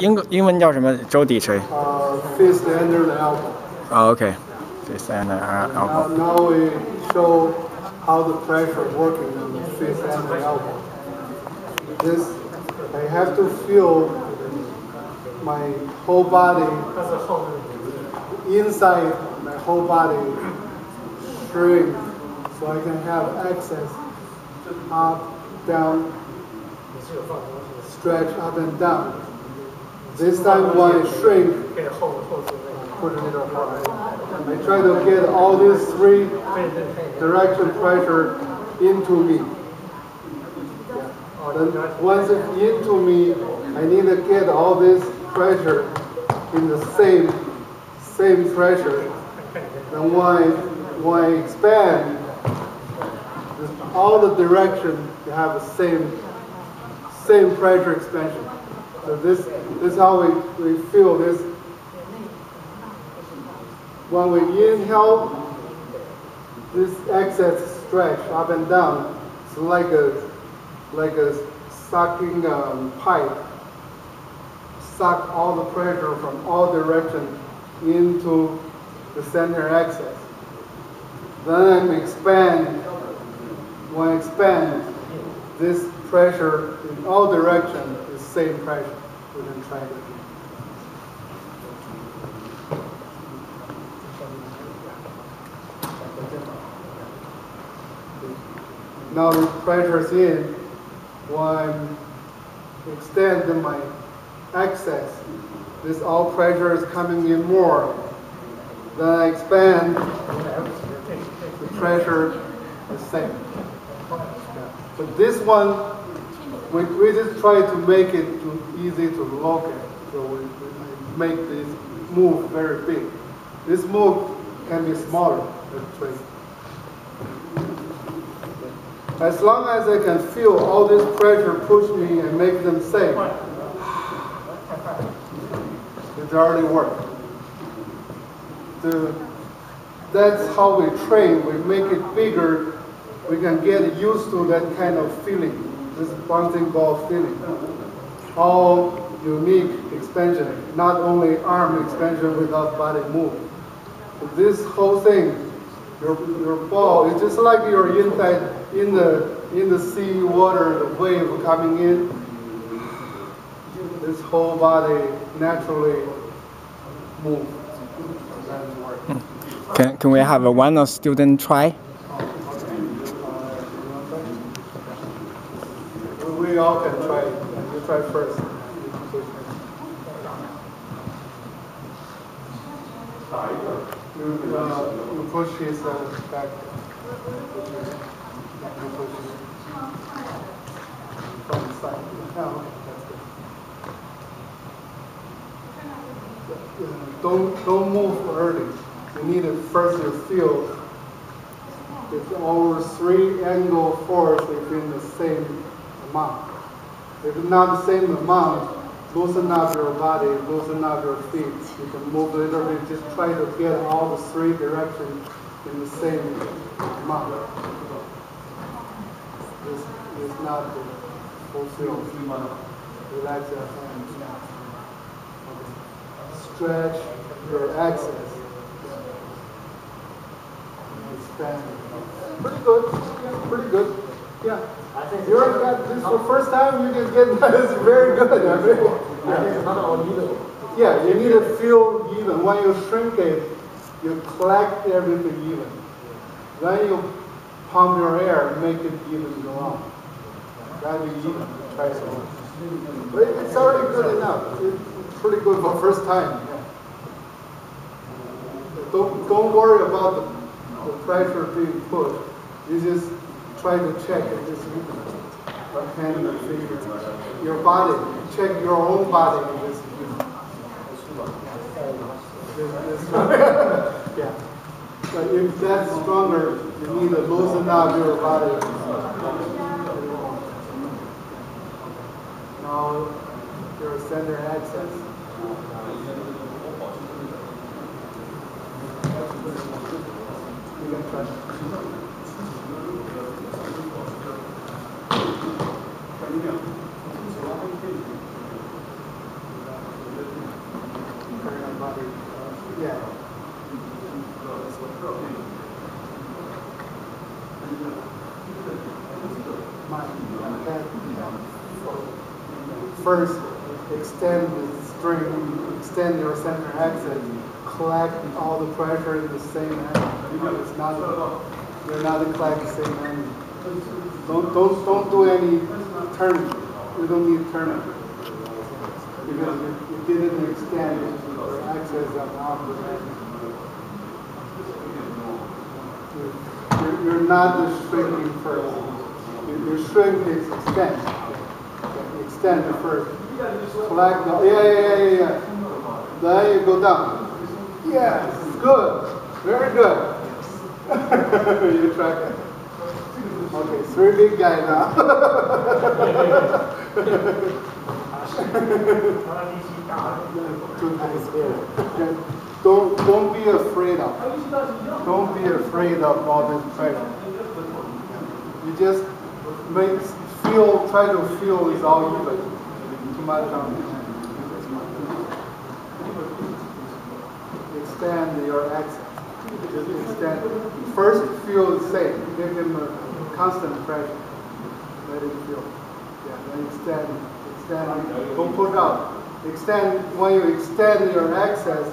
英英文叫什么？肘底锤。呃，fist under the elbow。哦，OK，fist under the elbow。Now we show how the pressure working on the fist under the elbow. This I have to feel my whole body inside my whole body shrink so I can have axis up, down, stretch up and down. This time when shrink, put a little hard. I try to get all these three direction pressure into me. Then once it's into me, I need to get all this pressure in the same same pressure. When I, when I expand, all the direction you have the same same pressure expansion. So this this is how we, we feel this when we inhale, this axis stretch up and down, it's like a like a sucking um, pipe. Suck all the pressure from all directions into the center axis. Then expand. When expand, this pressure in all directions same pressure. It again. Now the pressure's in. When I extend my axis, this all pressure is coming in more. Then I expand, the pressure is same. But this one, we, we just try to make it too easy to look at. So we, we make this move very big. This move can be smaller. As long as I can feel all this pressure push me and make them same, it's already worked. The, that's how we train. We make it bigger. We can get used to that kind of feeling, this bouncing ball feeling. All unique expansion, not only arm expansion without body move. This whole thing, your, your ball it's just like you're inside in the in the sea water, the wave coming in. This whole body naturally. That's. Can can we have a one of student try? We all can try. You try first. You, uh, you push his back. You from the side. That's good. Don't don't move early. You need first you feel if all three angle force within the same amount. If not the same amount, loosen up your body, loosen up your feet. You can move a little bit, just try to get all the three directions in the same amount. This is not the fulfill. Relax your hands. Stretch your axis. Expand. Pretty good. Yeah, pretty good. Yeah. You already got this for first time. You can get that. It's very good. I mean, yeah, you need to feel even. When you shrink it, you collect everything even. Then you pump your air make it even go on. That'll be even. Try it. But it's already good enough. It's pretty good for first time. Don't don't worry about the, the pressure being put. You just try to check your hand and finger. Your body. Check your own body. Just, this, this, yeah. But if that's stronger, you need to loosen up your body. Now your center axis. You can. First, extend the string, extend your center axis, collect all the pressure in the same angle. It's not, you're not collecting the same angle. Don't, don't, don't do any turning. You don't need turning. Because you, you didn't You're, you're not just shrinking first. Your, your shrink is extend. Extend the first. Collect the, yeah, yeah, yeah, yeah. Then you go down. Yes, good. Very good. you try it. Okay, three big guy now. Too nice here. Okay, Don't, don't be afraid of. Don't be afraid of all this pressure. You just make feel, try to feel it's all even. Too much on Extend your axis. Just extend. First feel same. Give him a constant pressure. Let him feel. Yeah, then extend, extend. Don't push out. Extend, when you extend your axis,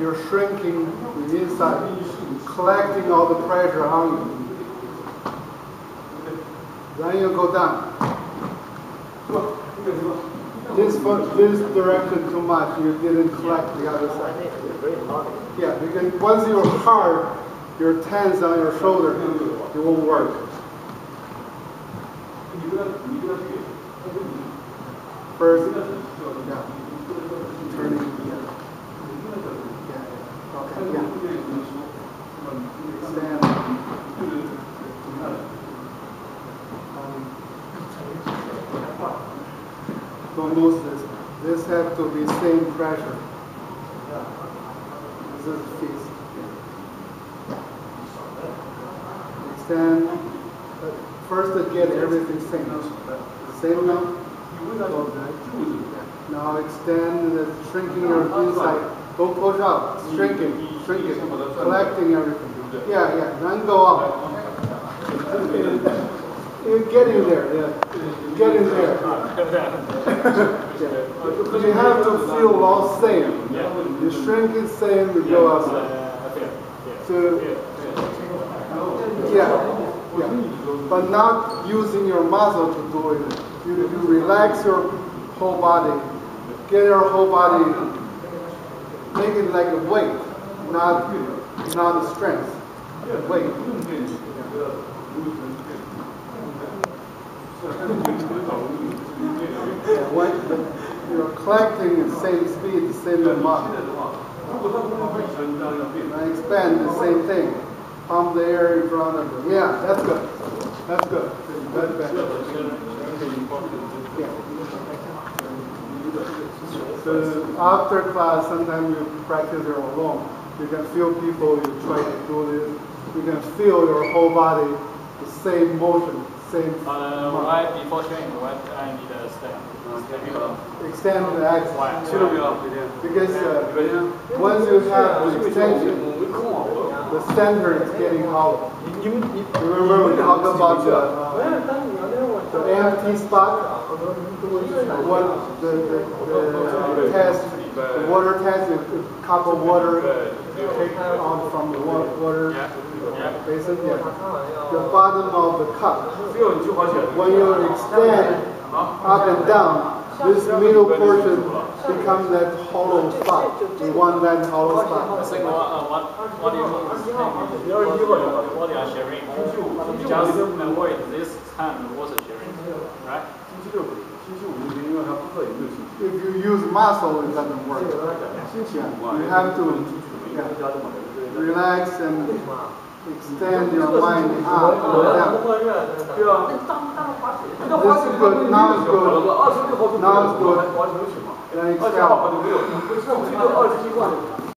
you're shrinking the inside, collecting all the pressure on you. Then you go down. This, this direction too much, you didn't collect the other side. Yeah, because once you're hard, you're tense on your shoulder, it won't work. First, yeah, turning, yeah. Yeah, okay, yeah. Stand. Don't lose this. This have to be same pressure. This is fixed. Extend. First, get everything same. Same now. Now extend, the shrinking your inside. Don't push out. Shrinking, shrinking, collecting everything. Yeah, yeah. Then go up. You're getting there. Yeah. Getting there. Yeah. You have to feel all same. You shrink it same, you go up. So, yeah, yeah. But not using your muscle to do it. You, you relax your whole body. Get your whole body, make it like a weight, not, not a strength. Weight. Yeah, when you're collecting the same speed, the same amount. And expand the same thing. Pump the air in front of you. Yeah, that's good. That's good. That's better. Yeah. So after class, sometimes you practice your alone. You can feel people, you try to do this. You can feel your whole body, the same motion, same Uh, amount. why before training, what I need to step? extend the axis. Why? Because uh, once you have the extension, the center is getting hollow. You remember we talked about the, uh, the empty spot? What the, the, the test, the water test, you cup of water, take out from the water basin, yeah. The bottom of the cup. When you extend up and down, this middle portion becomes that hollow spot. You want that hollow spot. One, uh, what, you mean? Maybe What you are sharing, just avoid this time sharing, right? If you use muscle, it doesn't work. Yeah, you have to yeah, relax and extend your mind up and down. This is good. Now it's good. Now it's good. Then exhale.